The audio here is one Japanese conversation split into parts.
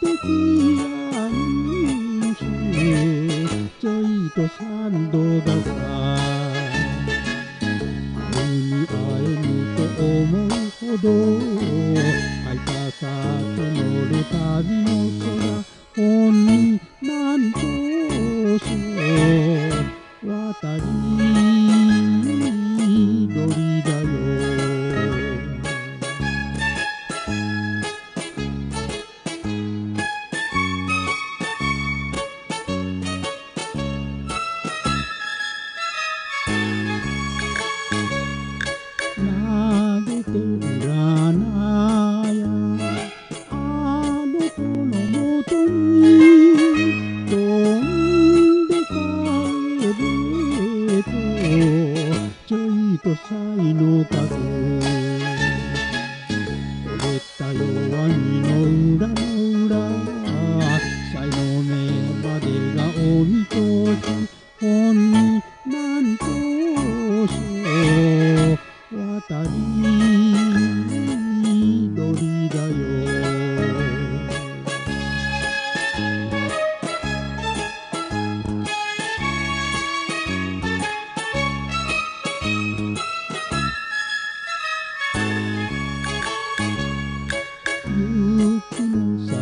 的暗示ちょいと賛同がさ。会うに会えぬと思うほど会いたさ募る旅の空鬼なんとしそう。渡りとシャイの数折れた弱みの裏の裏シャイの目までがお見通し。本になんとそう。渡り鳥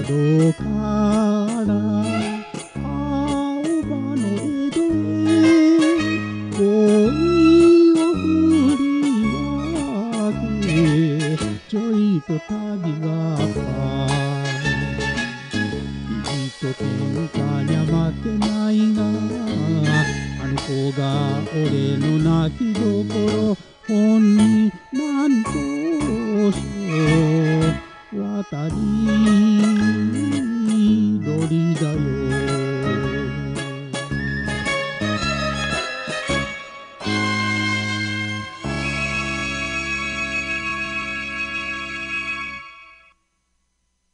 どから青葉の絵で恋を振り分けちょいと旅があいいと喧にゃ負けないがあの子が俺の泣きどころ本になんとそう。渡り